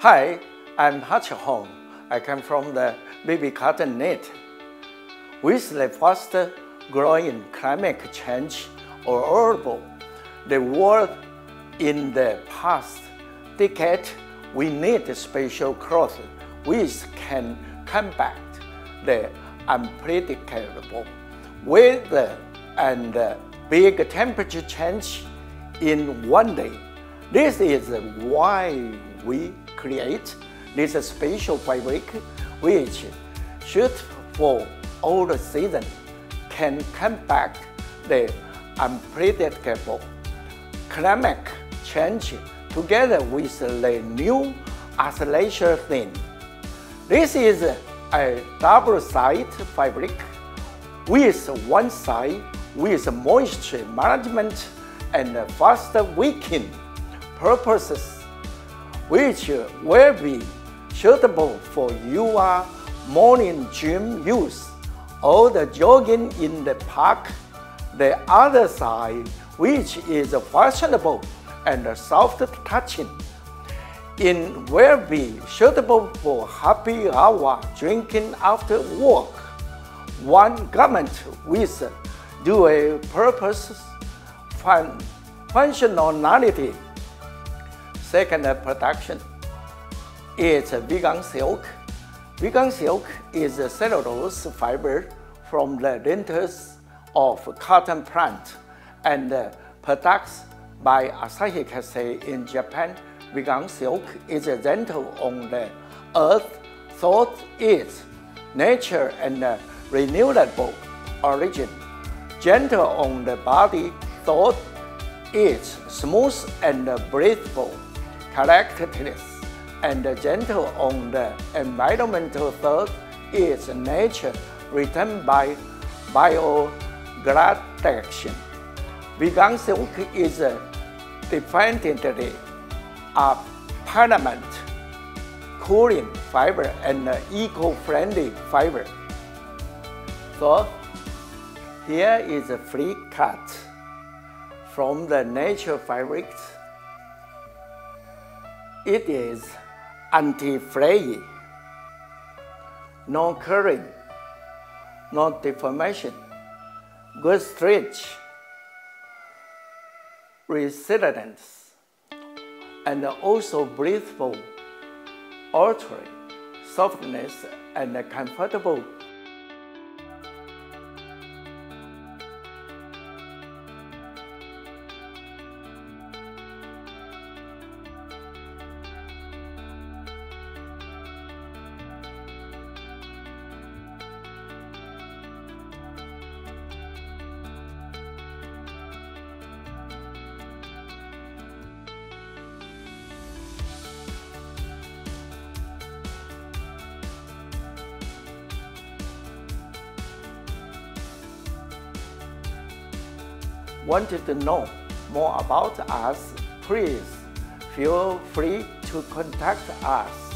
Hi, I'm Hatch Hong. I come from the Be Be Cotton knit. With the fast growing climate change or urban, the world in the past decade, we need a special clothes which can combat the unpredictable weather and big temperature change in one day. This is why we create this special fabric which suit for all the season can combat the unpredictable climate change together with the new isolation thin. This is a double-side fabric with one side with moisture management and fast wicking purposes, which will be suitable for your morning gym use or the jogging in the park. The other side, which is fashionable and soft touching, it will be suitable for happy hour drinking after work. One garment with dual purpose fun, functionality. Second production is vegan silk. Vegan silk is a cellulose fiber from the linters of cotton plant and produced by Asahi Kasei in Japan. Vegan silk is gentle on the earth, thought its nature and renewable origin. Gentle on the body, thought its smooth and breathable characteristics, and gentle on the environmental thought is nature written by biodegradation. Vegan silk is definitely a permanent cooling fiber and eco-friendly fiber. So here is a free cut from the nature fabrics. It is anti-fray, no curling, no deformation, good stretch, resilience, and also breathable, altering, softness, and comfortable wanted to know more about us, please feel free to contact us.